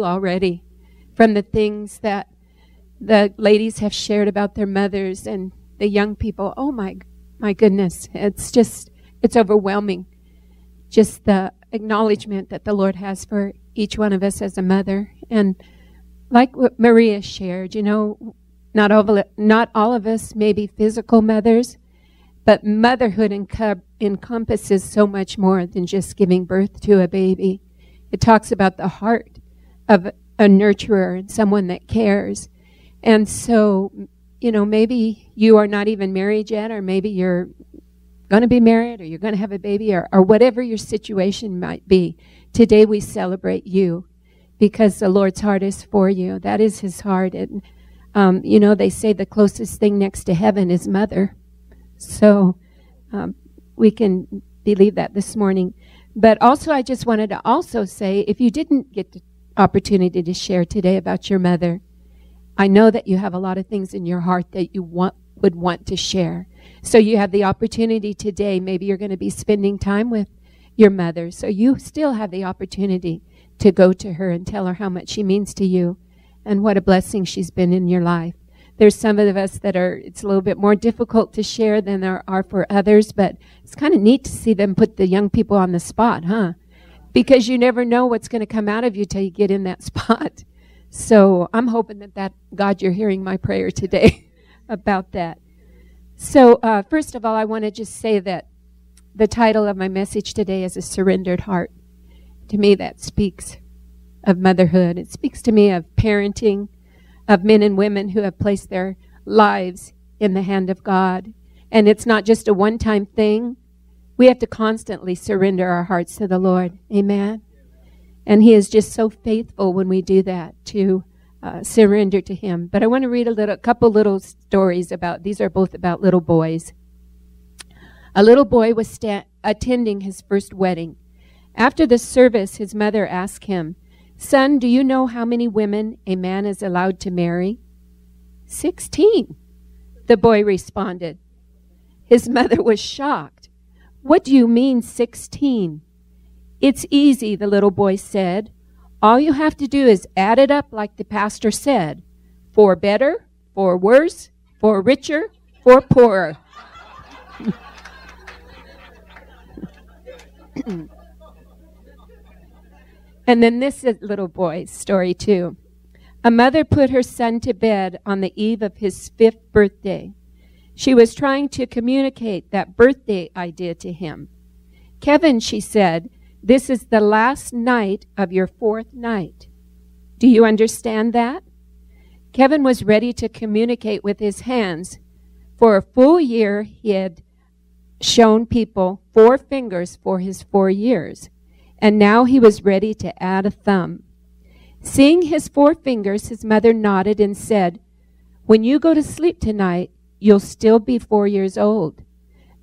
already from the things that the ladies have shared about their mothers and the young people. Oh my, my goodness. It's just, it's overwhelming. Just the acknowledgement that the Lord has for each one of us as a mother. And like what Maria shared, you know, not all, not all of us may be physical mothers, but motherhood enco- encompasses so much more than just giving birth to a baby. It talks about the heart of a nurturer and someone that cares. And so, you know, maybe you are not even married yet, or maybe you're going to be married, or you're going to have a baby, or, or whatever your situation might be. Today we celebrate you because the Lord's heart is for you. That is His heart. And, um, you know, they say the closest thing next to heaven is mother. So um, we can believe that this morning. But also, I just wanted to also say if you didn't get the opportunity to share today about your mother, I know that you have a lot of things in your heart that you want, would want to share. So you have the opportunity today. Maybe you're going to be spending time with your mother. So you still have the opportunity to go to her and tell her how much she means to you and what a blessing she's been in your life. There's some of us that are, it's a little bit more difficult to share than there are for others, but it's kind of neat to see them put the young people on the spot, huh? Because you never know what's going to come out of you till you get in that spot. So I'm hoping that, that God, you're hearing my prayer today about that. So, uh, first of all, I want to just say that the title of my message today is A Surrendered Heart. To me, that speaks of motherhood. It speaks to me of parenting, of men and women who have placed their lives in the hand of God. And it's not just a one time thing. We have to constantly surrender our hearts to the Lord. Amen. And He is just so faithful when we do that to uh, surrender to Him. But I want to read a little, a couple little stories about. These are both about little boys. A little boy was sta- attending his first wedding. After the service, his mother asked him, Son, do you know how many women a man is allowed to marry? Sixteen, the boy responded. His mother was shocked. What do you mean, sixteen? It's easy, the little boy said. All you have to do is add it up like the pastor said. For better, for worse, for richer, for poorer. And then this little boy's story, too. A mother put her son to bed on the eve of his fifth birthday. She was trying to communicate that birthday idea to him. Kevin, she said, this is the last night of your fourth night. Do you understand that? Kevin was ready to communicate with his hands. For a full year, he had shown people four fingers for his four years and now he was ready to add a thumb. Seeing his four fingers, his mother nodded and said, When you go to sleep tonight, you'll still be four years old.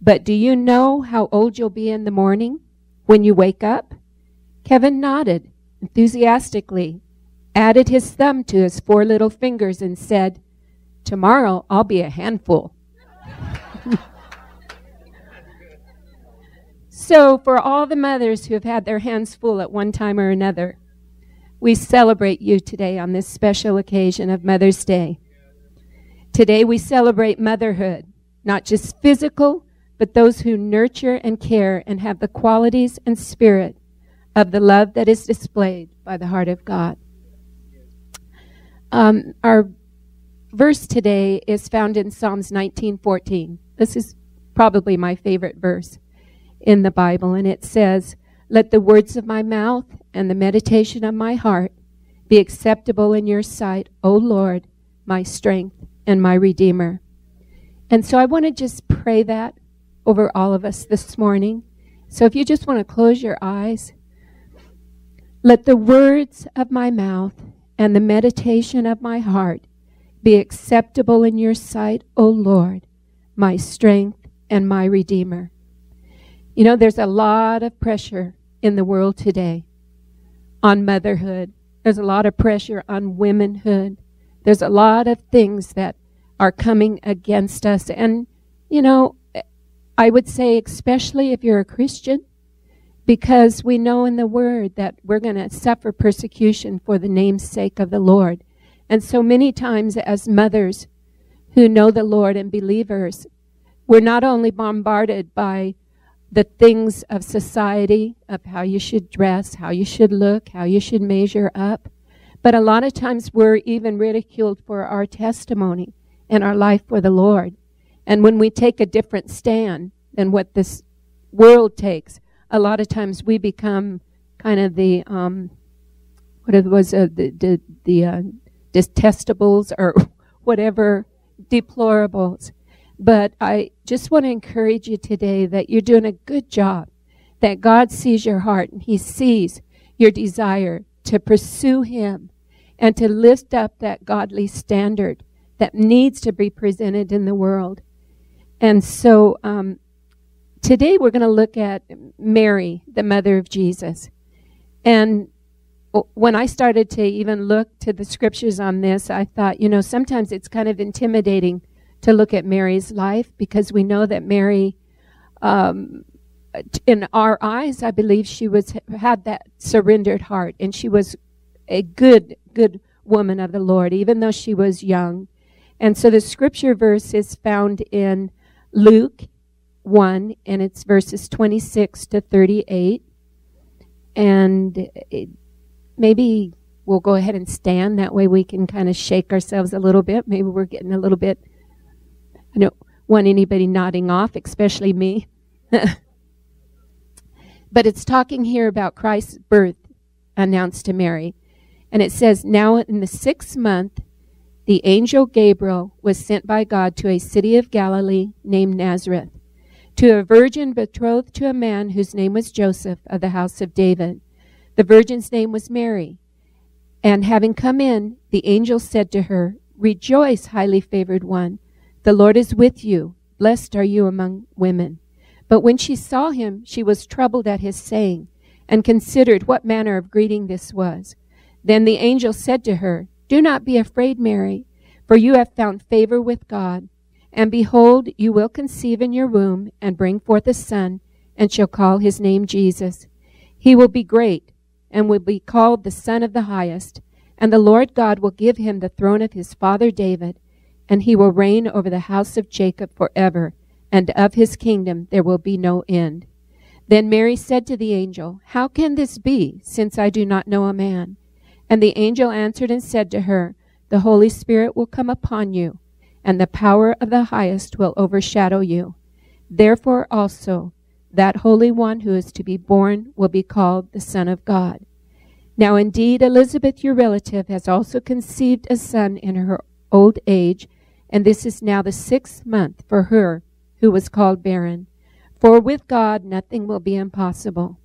But do you know how old you'll be in the morning when you wake up? Kevin nodded enthusiastically, added his thumb to his four little fingers, and said, Tomorrow I'll be a handful. So, for all the mothers who have had their hands full at one time or another, we celebrate you today on this special occasion of Mother's Day. Today we celebrate motherhood, not just physical, but those who nurture and care and have the qualities and spirit of the love that is displayed by the heart of God. Um, our verse today is found in Psalms 19:14. This is probably my favorite verse in the Bible, and it says, Let the words of my mouth and the meditation of my heart be acceptable in your sight, O Lord, my strength and my Redeemer. And so I want to just pray that over all of us this morning. So if you just want to close your eyes, let the words of my mouth and the meditation of my heart be acceptable in your sight, O Lord, my strength and my Redeemer. You know, there's a lot of pressure in the world today on motherhood. There's a lot of pressure on womanhood. There's a lot of things that are coming against us. And, you know, I would say, especially if you're a Christian, because we know in the Word that we're going to suffer persecution for the name's sake of the Lord. And so many times, as mothers who know the Lord and believers, we're not only bombarded by the things of society, of how you should dress, how you should look, how you should measure up, but a lot of times we're even ridiculed for our testimony and our life for the Lord. And when we take a different stand than what this world takes, a lot of times we become kind of the um, what it was uh, the the, the uh, detestables or whatever deplorables. But I just want to encourage you today that you're doing a good job. That God sees your heart and He sees your desire to pursue Him and to lift up that godly standard that needs to be presented in the world. And so um, today we're going to look at Mary, the mother of Jesus. And when I started to even look to the scriptures on this, I thought, you know, sometimes it's kind of intimidating to look at Mary's life because we know that Mary, um, in our eyes, I believe she was had that surrendered heart, and she was a good, good woman of the Lord, even though she was young. And so the scripture verse is found in Luke 1, and it's verses 26 to 38. And it, maybe we'll go ahead and stand. That way we can kind of shake ourselves a little bit. Maybe we're getting a little bit, I don't want anybody nodding off, especially me. but it's talking here about Christ's birth announced to Mary. And it says, Now in the sixth month, the angel Gabriel was sent by God to a city of Galilee named Nazareth, to a virgin betrothed to a man whose name was Joseph of the house of David. The virgin's name was Mary. And having come in, the angel said to her, Rejoice, highly favored one. The Lord is with you. Blessed are you among women. But when she saw him, she was troubled at his saying, and considered what manner of greeting this was. Then the angel said to her, do not be afraid, Mary, for you have found favor with God. And behold, you will conceive in your womb and bring forth a son, and shall call his name Jesus. He will be great, and will be called the Son of the Highest. And the Lord God will give him the throne of his father David, and he will reign over the house of Jacob forever, and of his kingdom there will be no end. Then Mary said to the angel, How can this be, since I do not know a man? And the angel answered and said to her, The Holy Spirit will come upon you, and the power of the highest will overshadow you. Therefore also, that Holy One who is to be born will be called the Son of God. Now indeed, Elizabeth, your relative, has also conceived a son in her old age, and this is now the sixth month for her who was called barren. For with God nothing will be impossible.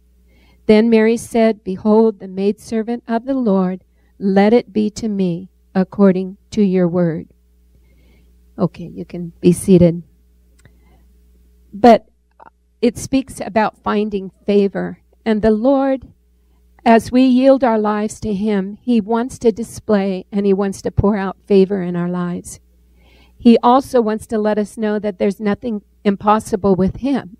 Then Mary said, Behold, the maidservant of the Lord, let it be to me according to your word. Okay, you can be seated. But it speaks about finding favor. And the Lord, as we yield our lives to Him, He wants to display and He wants to pour out favor in our lives. He also wants to let us know that there's nothing impossible with Him.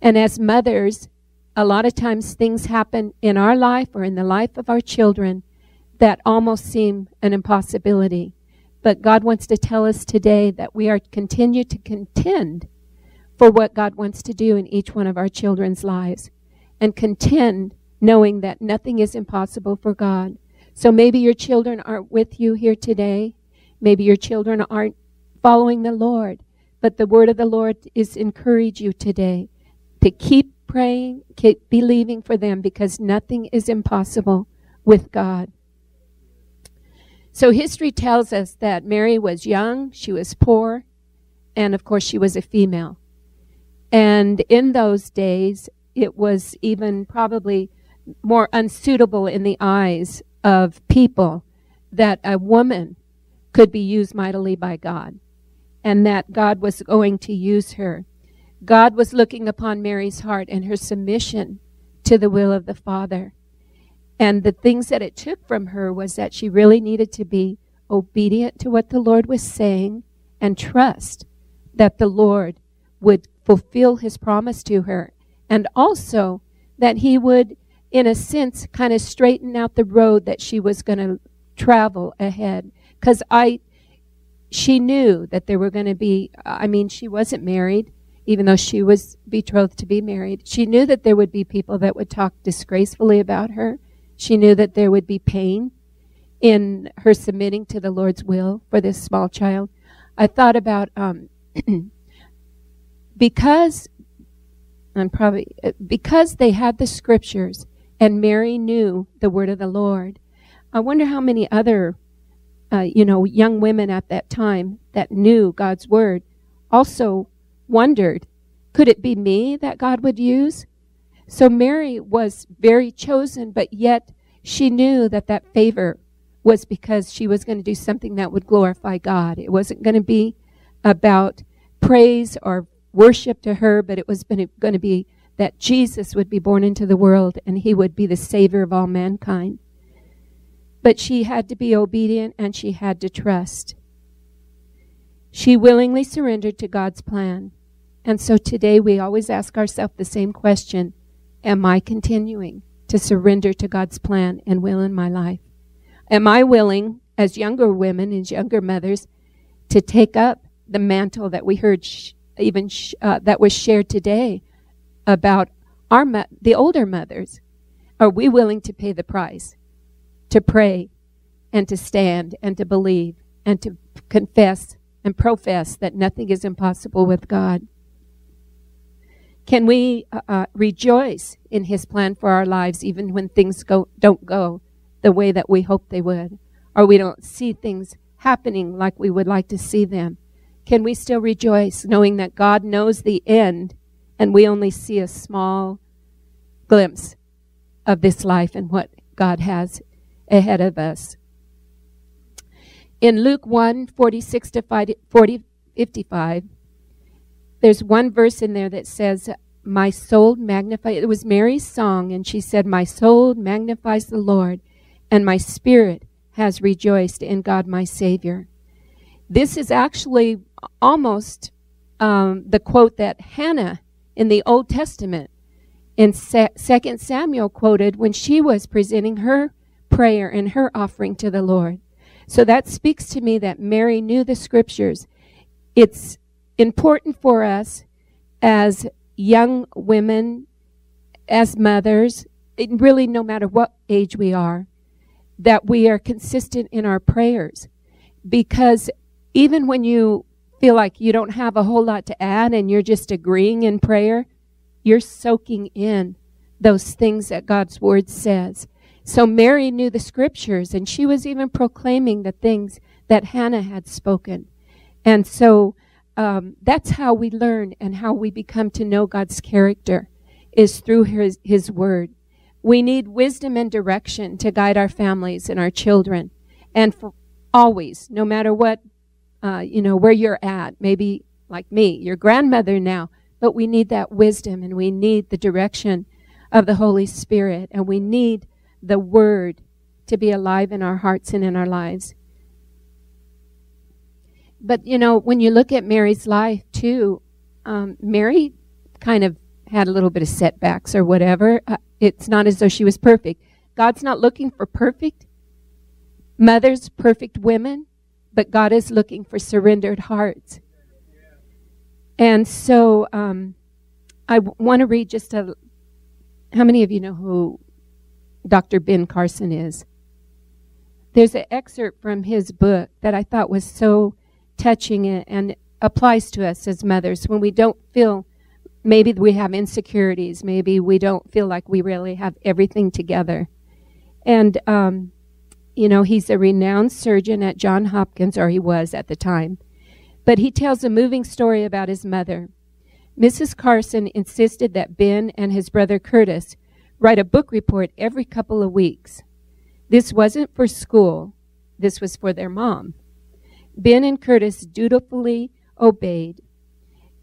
And as mothers, a lot of times things happen in our life or in the life of our children that almost seem an impossibility. But God wants to tell us today that we are continue to contend for what God wants to do in each one of our children's lives and contend knowing that nothing is impossible for God. So maybe your children aren't with you here today. Maybe your children aren't following the Lord. But the word of the Lord is encourage you today to keep praying, keep believing for them because nothing is impossible with God. So history tells us that Mary was young, she was poor, and of course she was a female. And in those days, it was even probably more unsuitable in the eyes of people that a woman could be used mightily by God and that God was going to use her. God was looking upon Mary's heart and her submission to the will of the Father. And the things that it took from her was that she really needed to be obedient to what the Lord was saying and trust that the Lord would fulfill his promise to her. And also that he would, in a sense, kind of straighten out the road that she was going to travel ahead. Because I, she knew that there were going to be, I mean, she wasn't married, even though she was betrothed to be married. She knew that there would be people that would talk disgracefully about her. She knew that there would be pain in her submitting to the Lord's will for this small child. I thought about um, because I'm probably because they had the scriptures and Mary knew the word of the Lord. I wonder how many other uh, you know young women at that time that knew God's word also wondered, could it be me that God would use? So Mary was very chosen, but yet she knew that that favor was because she was going to do something that would glorify God. It wasn't going to be about praise or worship to her, but it was going to be that Jesus would be born into the world and he would be the savior of all mankind. But she had to be obedient and she had to trust. She willingly surrendered to God's plan. And so today we always ask ourselves the same question Am I continuing to surrender to God's plan and will in my life? Am I willing, as younger women, as younger mothers, to take up the mantle that we heard sh- even sh- uh, that was shared today about our mo- the older mothers? Are we willing to pay the price, to pray, and to stand, and to believe, and to confess and profess that nothing is impossible with God? Can we uh, uh, rejoice in His plan for our lives even when things go, don't go the way that we hope they would, or we don't see things happening like we would like to see them, can we still rejoice knowing that God knows the end and we only see a small glimpse of this life and what God has ahead of us? In Luke 1 46 to 40, 55, there's one verse in there that says, My soul magnifies, it was Mary's song, and she said, My soul magnifies the Lord, and my spirit has rejoiced in God my Savior. This is actually almost um, the quote that Hannah in the Old Testament in Second Samuel quoted when she was presenting her prayer and her offering to the Lord. So that speaks to me that Mary knew the scriptures. It's important for us as young women, as mothers, really no matter what age we are, that we are consistent in our prayers. Because even when you feel like you don't have a whole lot to add and you're just agreeing in prayer, you're soaking in those things that God's word says. So Mary knew the scriptures and she was even proclaiming the things that Hannah had spoken. And so um, that's how we learn and how we become to know God's character is through his, his word. We need wisdom and direction to guide our families and our children. And for always, no matter what, uh, you know, where you're at, maybe like me, your grandmother now, but we need that wisdom and we need the direction of the Holy Spirit and we need the Word to be alive in our hearts and in our lives. But, you know, when you look at Mary's life too, um, Mary kind of had a little bit of setbacks or whatever. Uh, it's not as though she was perfect. God's not looking for perfect mothers, perfect women, but God is looking for surrendered hearts. And so um, I w- want to read just a. How many of you know who Dr. Ben Carson is? There's an excerpt from his book that I thought was so touching it and applies to us as mothers when we don't feel maybe we have insecurities. Maybe we don't feel like we really have everything together. And, um, you know, he's a renowned surgeon at John Hopkins, or he was at the time. But he tells a moving story about his mother. Mrs. Carson insisted that Ben and his brother Curtis write a book report every couple of weeks. This wasn't for school, this was for their mom. Ben and Curtis dutifully obeyed,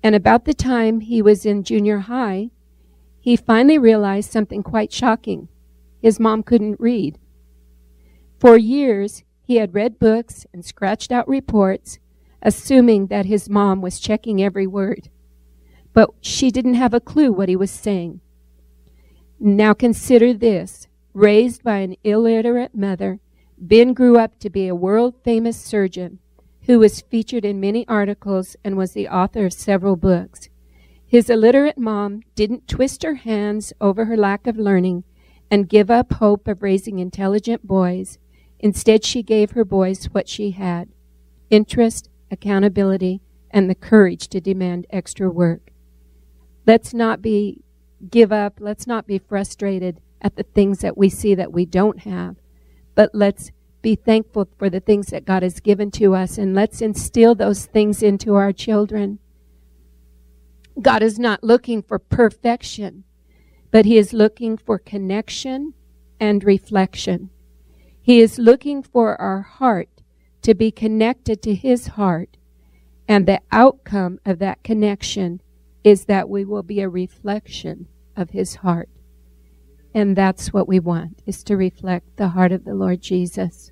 and about the time he was in junior high, he finally realized something quite shocking. His mom couldn't read. For years, he had read books and scratched out reports, assuming that his mom was checking every word. But she didn't have a clue what he was saying. Now consider this raised by an illiterate mother, Ben grew up to be a world famous surgeon who was featured in many articles and was the author of several books. His illiterate mom didn't twist her hands over her lack of learning and give up hope of raising intelligent boys. Instead, she gave her boys what she had interest, accountability, and the courage to demand extra work. Let's not be give up, let's not be frustrated at the things that we see that we don't have, but let's be thankful for the things that God has given to us and let's instill those things into our children. God is not looking for perfection, but He is looking for connection and reflection. He is looking for our heart to be connected to His heart, and the outcome of that connection is that we will be a reflection of His heart. And that's what we want, is to reflect the heart of the Lord Jesus.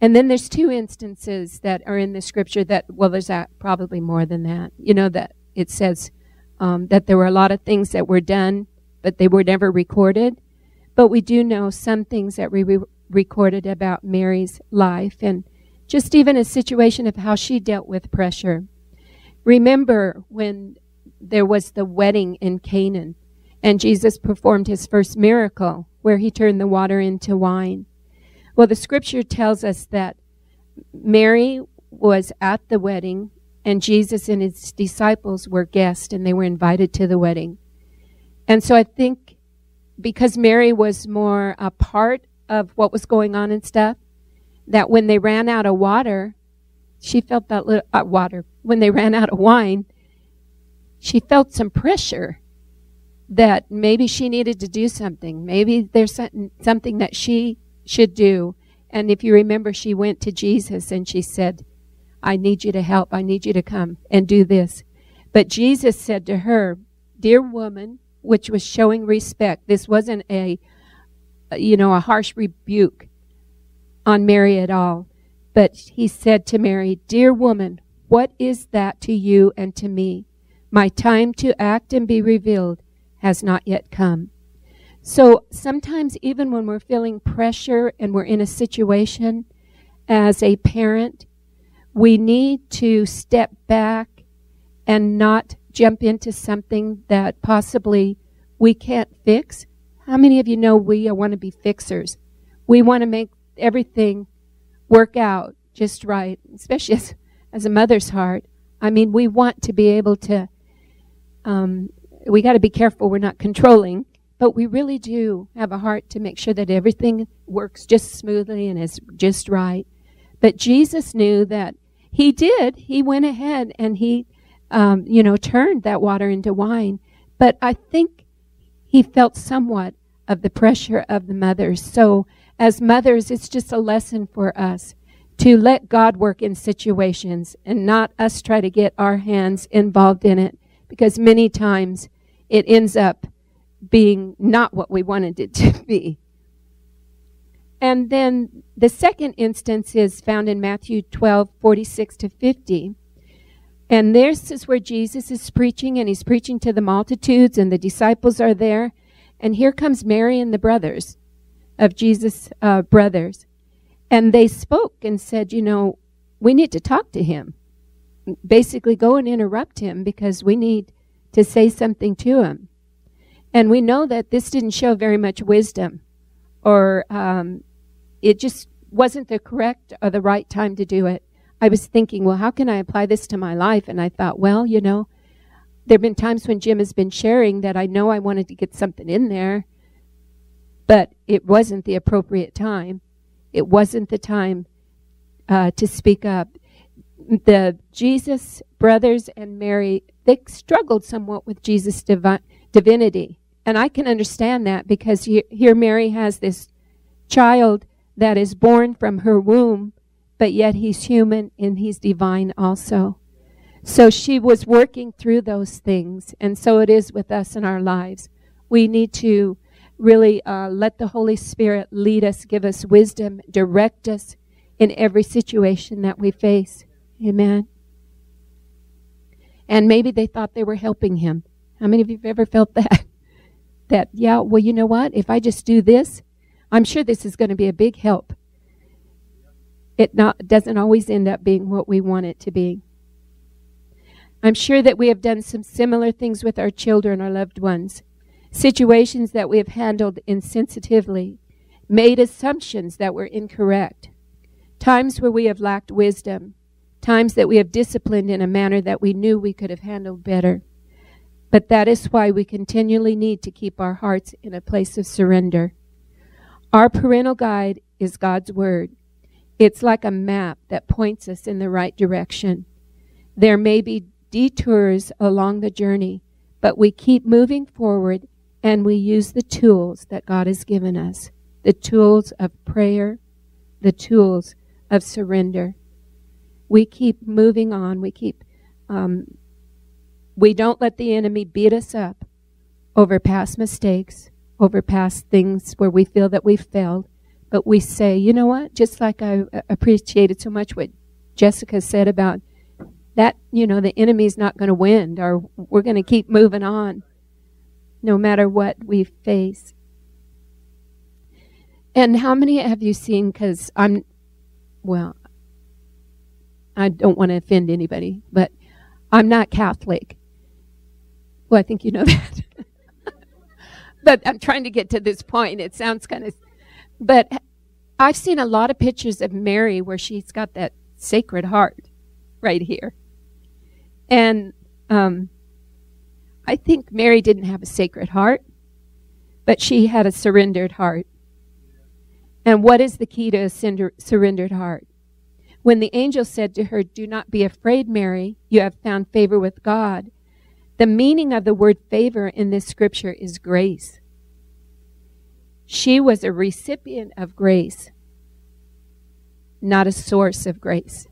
And then there's two instances that are in the scripture that, well, there's probably more than that. You know, that it says um, that there were a lot of things that were done, but they were never recorded. But we do know some things that we re- recorded about Mary's life and just even a situation of how she dealt with pressure. Remember when there was the wedding in Canaan and Jesus performed his first miracle where he turned the water into wine. Well, the scripture tells us that Mary was at the wedding and Jesus and his disciples were guests and they were invited to the wedding. And so I think because Mary was more a part of what was going on and stuff, that when they ran out of water, she felt that little uh, water. When they ran out of wine, she felt some pressure that maybe she needed to do something. Maybe there's something that she should do. And if you remember, she went to Jesus and she said, I need you to help. I need you to come and do this. But Jesus said to her, Dear woman, which was showing respect. This wasn't a, you know, a harsh rebuke on Mary at all. But he said to Mary, Dear woman, what is that to you and to me? My time to act and be revealed has not yet come. So sometimes, even when we're feeling pressure and we're in a situation as a parent, we need to step back and not jump into something that possibly we can't fix. How many of you know we want to be fixers? We want to make everything work out just right, especially as, as a mother's heart. I mean, we want to be able to, um, we got to be careful we're not controlling but we really do have a heart to make sure that everything works just smoothly and is just right. But Jesus knew that he did. He went ahead and he, um, you know, turned that water into wine. But I think he felt somewhat of the pressure of the mothers. So as mothers, it's just a lesson for us to let God work in situations and not us try to get our hands involved in it because many times it ends up being not what we wanted it to be. And then the second instance is found in Matthew 12, 46 to 50. And this is where Jesus is preaching, and he's preaching to the multitudes, and the disciples are there. And here comes Mary and the brothers of Jesus' uh, brothers. And they spoke and said, You know, we need to talk to him. Basically, go and interrupt him because we need to say something to him. And we know that this didn't show very much wisdom, or um, it just wasn't the correct or the right time to do it. I was thinking, well, how can I apply this to my life? And I thought, well, you know, there have been times when Jim has been sharing that I know I wanted to get something in there, but it wasn't the appropriate time. It wasn't the time uh, to speak up. The Jesus brothers and Mary, they struggled somewhat with Jesus' divi- divinity. And I can understand that because here Mary has this child that is born from her womb, but yet he's human and he's divine also. So she was working through those things. And so it is with us in our lives. We need to really uh, let the Holy Spirit lead us, give us wisdom, direct us in every situation that we face. Amen. And maybe they thought they were helping him. How many of you have ever felt that? That, yeah, well, you know what? If I just do this, I'm sure this is going to be a big help. It not, doesn't always end up being what we want it to be. I'm sure that we have done some similar things with our children or loved ones, situations that we have handled insensitively, made assumptions that were incorrect, times where we have lacked wisdom, times that we have disciplined in a manner that we knew we could have handled better. But that is why we continually need to keep our hearts in a place of surrender. Our parental guide is God's Word. It's like a map that points us in the right direction. There may be detours along the journey, but we keep moving forward and we use the tools that God has given us the tools of prayer, the tools of surrender. We keep moving on. We keep, um, we don't let the enemy beat us up over past mistakes, over past things where we feel that we've failed. But we say, you know what? Just like I uh, appreciated so much what Jessica said about that, you know, the enemy's not going to win, or we're going to keep moving on no matter what we face. And how many have you seen? Because I'm, well, I don't want to offend anybody, but I'm not Catholic. Well, I think you know that. but I'm trying to get to this point. It sounds kind of, but I've seen a lot of pictures of Mary where she's got that sacred heart right here. And um, I think Mary didn't have a sacred heart, but she had a surrendered heart. And what is the key to a surrendered heart? When the angel said to her, Do not be afraid, Mary, you have found favor with God. The meaning of the word favor in this scripture is grace. She was a recipient of grace, not a source of grace.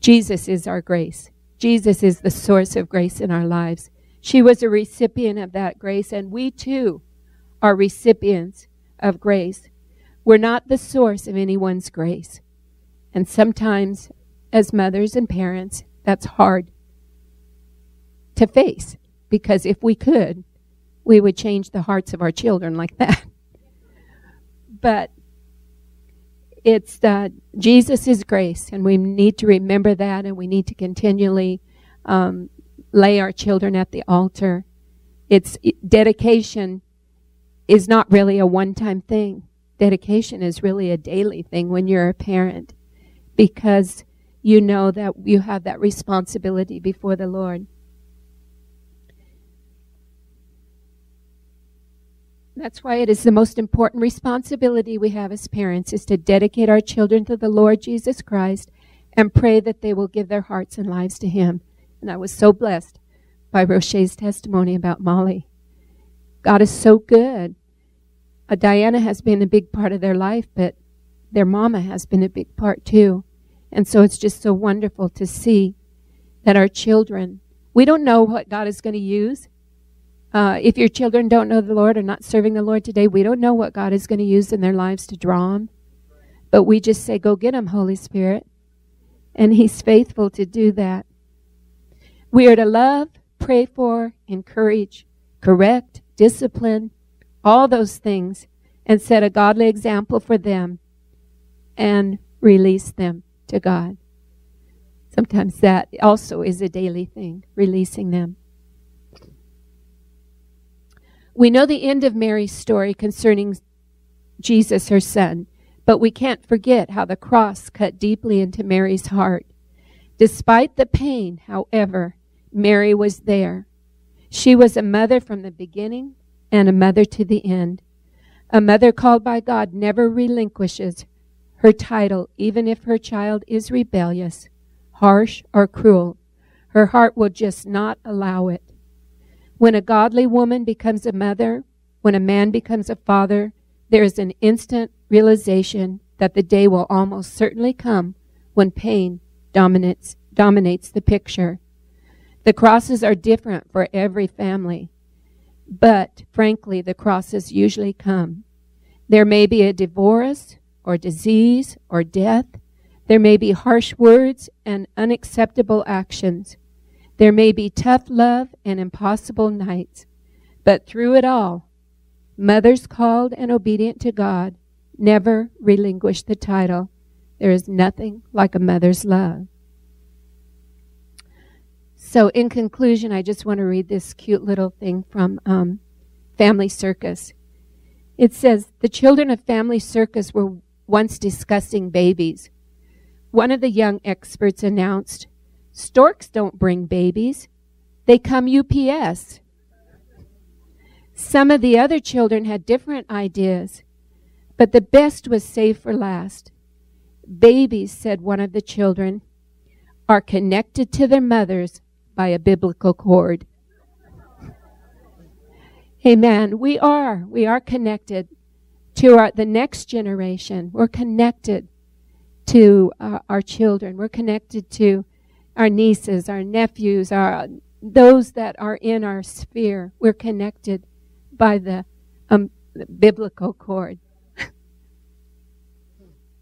Jesus is our grace. Jesus is the source of grace in our lives. She was a recipient of that grace, and we too are recipients of grace. We're not the source of anyone's grace. And sometimes, as mothers and parents, that's hard to face because if we could, we would change the hearts of our children like that. But it's uh, Jesus is grace, and we need to remember that, and we need to continually um, lay our children at the altar. It's it, dedication is not really a one-time thing. Dedication is really a daily thing when you're a parent, because you know that you have that responsibility before the Lord. That's why it is the most important responsibility we have as parents is to dedicate our children to the Lord Jesus Christ and pray that they will give their hearts and lives to Him. And I was so blessed by Roche's testimony about Molly. God is so good. Uh, Diana has been a big part of their life, but their mama has been a big part too. And so it's just so wonderful to see that our children, we don't know what God is going to use. Uh, if your children don't know the Lord or not serving the Lord today, we don't know what God is going to use in their lives to draw them. But we just say, Go get them, Holy Spirit. And He's faithful to do that. We are to love, pray for, encourage, correct, discipline, all those things, and set a godly example for them and release them to God. Sometimes that also is a daily thing, releasing them. We know the end of Mary's story concerning Jesus, her son, but we can't forget how the cross cut deeply into Mary's heart. Despite the pain, however, Mary was there. She was a mother from the beginning and a mother to the end. A mother called by God never relinquishes her title, even if her child is rebellious, harsh, or cruel. Her heart will just not allow it. When a godly woman becomes a mother, when a man becomes a father, there is an instant realization that the day will almost certainly come when pain dominates, dominates the picture. The crosses are different for every family, but frankly, the crosses usually come. There may be a divorce or disease or death. There may be harsh words and unacceptable actions. There may be tough love and impossible nights, but through it all, mothers called and obedient to God never relinquish the title. There is nothing like a mother's love. So, in conclusion, I just want to read this cute little thing from um, Family Circus. It says The children of Family Circus were once discussing babies. One of the young experts announced, Storks don't bring babies, they come UPS. Some of the other children had different ideas, but the best was saved for last. Babies, said one of the children, are connected to their mothers by a biblical cord. Amen. We are. We are connected to our, the next generation. We're connected to uh, our children. We're connected to our nieces, our nephews, our those that are in our sphere. We're connected by the, um, the biblical cord.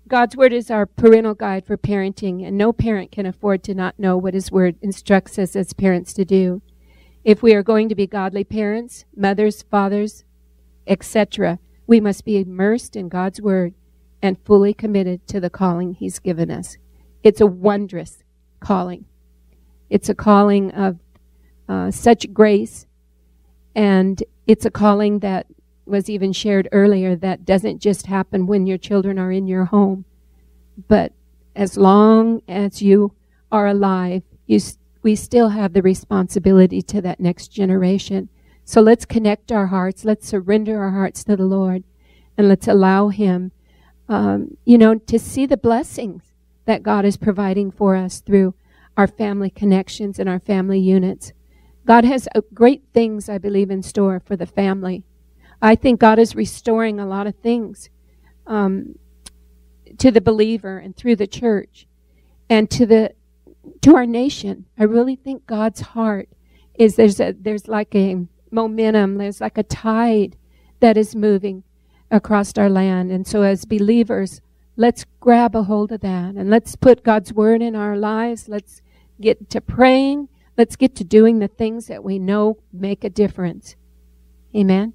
God's Word is our parental guide for parenting, and no parent can afford to not know what His Word instructs us as parents to do. If we are going to be godly parents, mothers, fathers, etc., we must be immersed in God's Word and fully committed to the calling He's given us. It's a wondrous calling. It's a calling of uh, such grace, and it's a calling that was even shared earlier that doesn't just happen when your children are in your home, but as long as you are alive, you, we still have the responsibility to that next generation. So let's connect our hearts. Let's surrender our hearts to the Lord and let's allow Him, um, you know, to see the blessings that God is providing for us through our family connections and our family units. God has uh, great things, I believe, in store for the family. I think God is restoring a lot of things um, to the believer and through the church and to the to our nation. I really think God's heart is there's a there's like a momentum, there's like a tide that is moving across our land. And so as believers, let's grab a hold of that and let's put God's word in our lives. Let's get to praying. Let's get to doing the things that we know make a difference. Amen.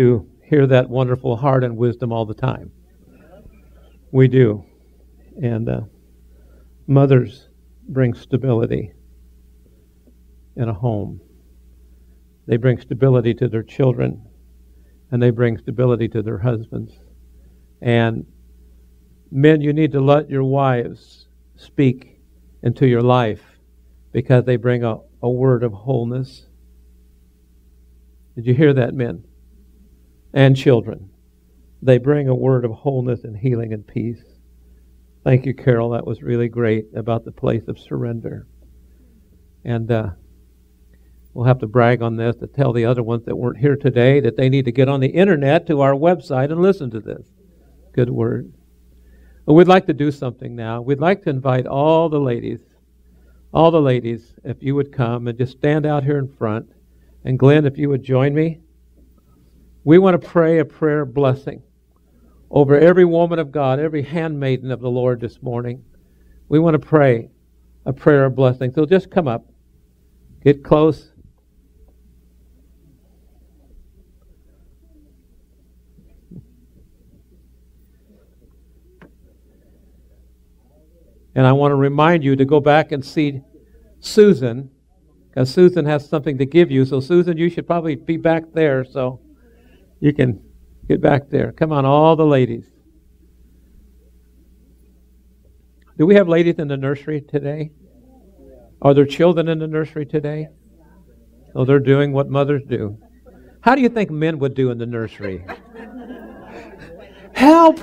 To hear that wonderful heart and wisdom all the time. We do. And uh, mothers bring stability in a home. They bring stability to their children, and they bring stability to their husbands. And men, you need to let your wives speak into your life because they bring a, a word of wholeness. Did you hear that, men? And children. They bring a word of wholeness and healing and peace. Thank you, Carol. That was really great about the place of surrender. And uh, we'll have to brag on this to tell the other ones that weren't here today that they need to get on the internet to our website and listen to this. Good word. But we'd like to do something now. We'd like to invite all the ladies, all the ladies, if you would come and just stand out here in front. And Glenn, if you would join me. We want to pray a prayer of blessing over every woman of God, every handmaiden of the Lord this morning. We want to pray a prayer of blessing. So just come up, get close. And I want to remind you to go back and see Susan, because Susan has something to give you. So, Susan, you should probably be back there. So. You can get back there. Come on, all the ladies. Do we have ladies in the nursery today? Are there children in the nursery today? Oh, they're doing what mothers do. How do you think men would do in the nursery? Help!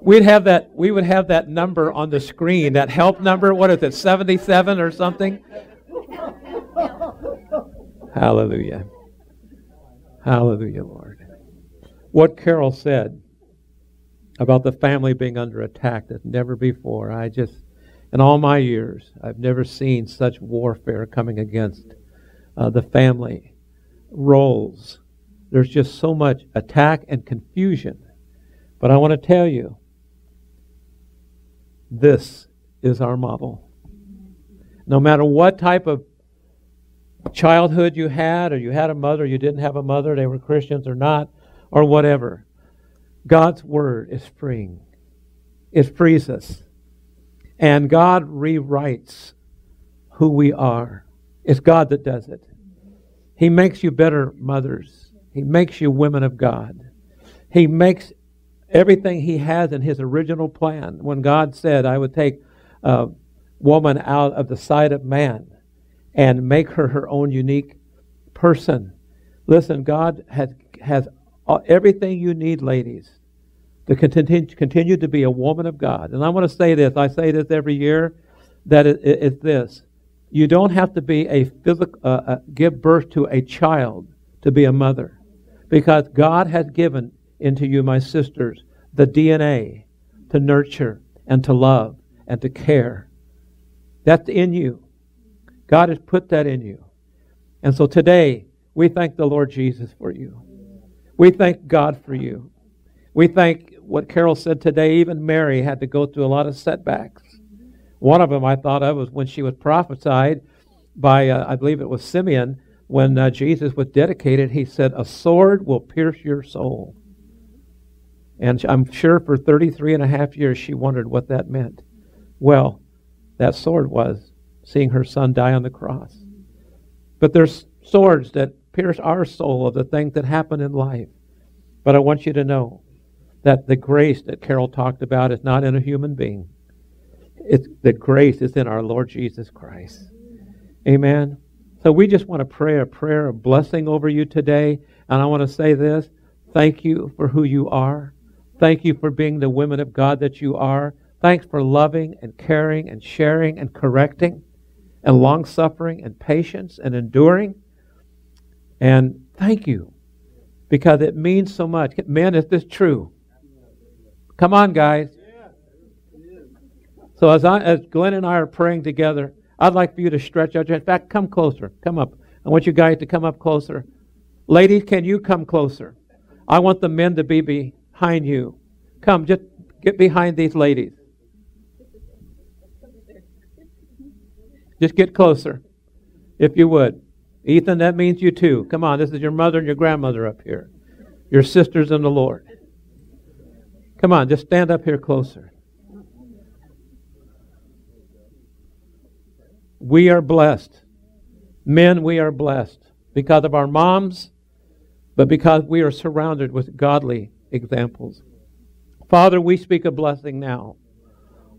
we'd have that we would have that number on the screen, that help number, what is it, 77 or something? Hallelujah. Hallelujah, Lord. What Carol said about the family being under attack as never before. I just, in all my years, I've never seen such warfare coming against uh, the family roles. There's just so much attack and confusion. But I want to tell you, this is our model. No matter what type of childhood you had, or you had a mother, you didn't have a mother, they were Christians or not, or whatever, God's Word is freeing. It frees us. And God rewrites who we are. It's God that does it. He makes you better mothers. He makes you women of God. He makes everything He has in His original plan. When God said, I would take a woman out of the sight of man and make her her own unique person. Listen, God has, has everything you need, ladies to continue, continue to be a woman of God. And I want to say this, I say this every year, that it, it, it's this. You don't have to be a physical, uh, uh, give birth to a child to be a mother. Because God has given into you, my sisters, the DNA to nurture and to love and to care. That's in you. God has put that in you. And so today, we thank the Lord Jesus for you. We thank God for you. We thank what Carol said today, even Mary had to go through a lot of setbacks. One of them I thought of was when she was prophesied by, uh, I believe it was Simeon, when uh, Jesus was dedicated, he said, A sword will pierce your soul. And I'm sure for 33 and a half years she wondered what that meant. Well, that sword was seeing her son die on the cross. But there's swords that pierce our soul of the things that happen in life. But I want you to know that the grace that Carol talked about is not in a human being. It's the grace is in our Lord Jesus Christ. Amen. So we just want to pray a prayer of blessing over you today. And I want to say this thank you for who you are. Thank you for being the women of God that you are. Thanks for loving and caring and sharing and correcting and long suffering and patience and enduring. And thank you because it means so much. Men, is this true? Come on, guys. So as, I, as Glenn and I are praying together, I'd like for you to stretch out your In fact, come closer. Come up. I want you guys to come up closer. Ladies, can you come closer? I want the men to be behind you. Come, just get behind these ladies. Just get closer, if you would. Ethan, that means you too. Come on, this is your mother and your grandmother up here. Your sisters in the Lord. Come on, just stand up here closer. We are blessed. Men, we are blessed because of our moms, but because we are surrounded with godly examples. Father, we speak a blessing now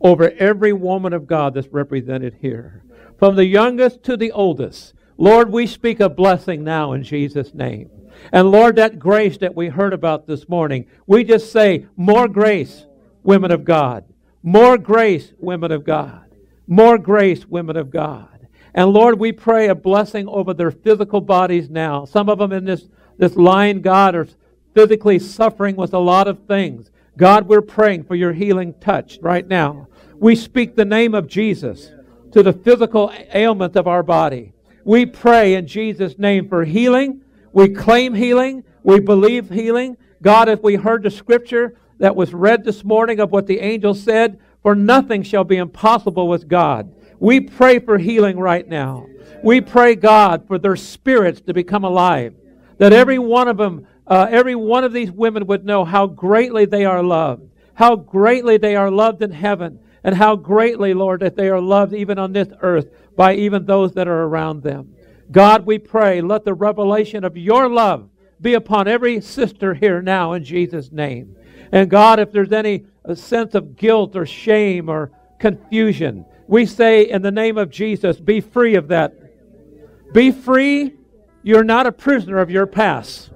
over every woman of God that's represented here, from the youngest to the oldest. Lord, we speak a blessing now in Jesus' name. And Lord, that grace that we heard about this morning, we just say, more grace, women of God. More grace, women of God. More grace, women of God. And Lord, we pray a blessing over their physical bodies now. Some of them in this, this line, God, are physically suffering with a lot of things. God, we're praying for your healing touch right now. We speak the name of Jesus to the physical ailments of our body. We pray in Jesus' name for healing we claim healing. We believe healing. God, if we heard the scripture that was read this morning of what the angel said, for nothing shall be impossible with God. We pray for healing right now. We pray, God, for their spirits to become alive. That every one of them, uh, every one of these women would know how greatly they are loved, how greatly they are loved in heaven, and how greatly, Lord, that they are loved even on this earth by even those that are around them. God, we pray, let the revelation of your love be upon every sister here now in Jesus' name. And God, if there's any uh, sense of guilt or shame or confusion, we say in the name of Jesus, be free of that. Be free. You're not a prisoner of your past.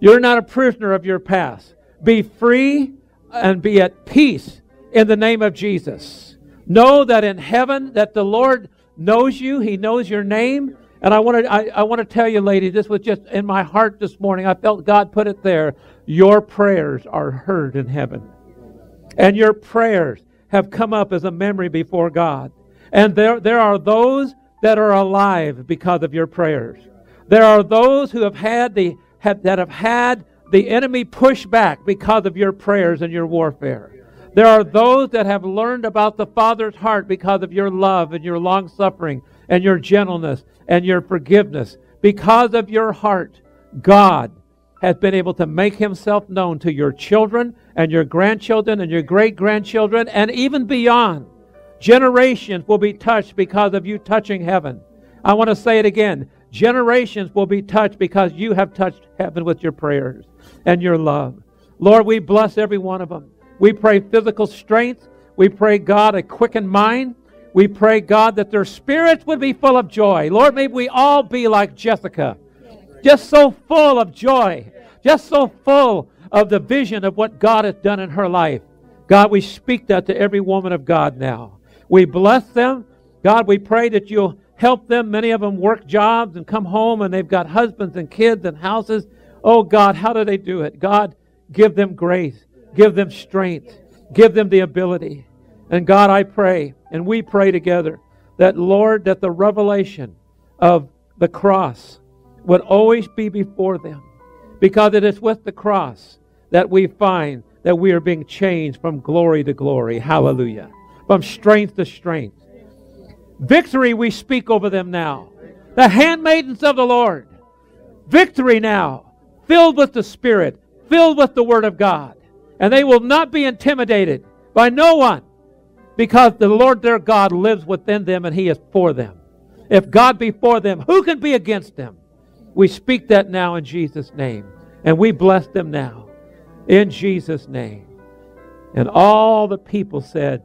You're not a prisoner of your past. Be free and be at peace in the name of Jesus. Know that in heaven that the Lord knows you, he knows your name. And I want to I, I want to tell you, lady, this was just in my heart this morning. I felt God put it there. Your prayers are heard in heaven. And your prayers have come up as a memory before God. And there, there are those that are alive because of your prayers. There are those who have had the have, that have had the enemy push back because of your prayers and your warfare. There are those that have learned about the Father's heart because of your love and your long suffering and your gentleness and your forgiveness. Because of your heart, God has been able to make himself known to your children and your grandchildren and your great grandchildren and even beyond. Generations will be touched because of you touching heaven. I want to say it again. Generations will be touched because you have touched heaven with your prayers and your love. Lord, we bless every one of them. We pray physical strength. We pray, God, a quickened mind. We pray, God, that their spirits would be full of joy. Lord, may we all be like Jessica, just so full of joy, just so full of the vision of what God has done in her life. God, we speak that to every woman of God now. We bless them. God, we pray that you'll help them. Many of them work jobs and come home and they've got husbands and kids and houses. Oh, God, how do they do it? God, give them grace. Give them strength. Give them the ability. And God, I pray, and we pray together, that, Lord, that the revelation of the cross would always be before them. Because it is with the cross that we find that we are being changed from glory to glory. Hallelujah. From strength to strength. Victory we speak over them now. The handmaidens of the Lord. Victory now. Filled with the Spirit. Filled with the Word of God and they will not be intimidated by no one because the Lord their God lives within them and He is for them. If God be for them, who can be against them? We speak that now in Jesus' name, and we bless them now in Jesus' name. And all the people said,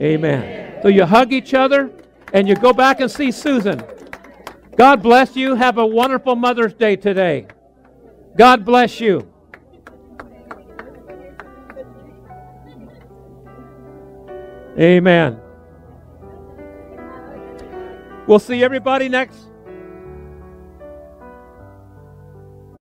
Amen. Amen. So you hug each other and you go back and see Susan. God bless you. Have a wonderful Mother's Day today. God bless you. Amen. We'll see everybody next